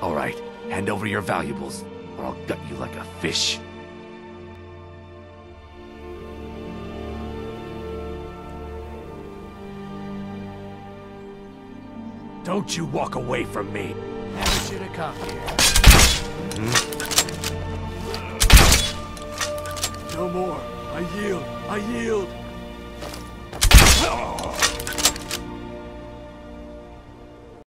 All right, hand over your valuables, or I'll gut you like a fish. Don't you walk away from me. Never should have come here. Hmm? No more. I yield. I yield.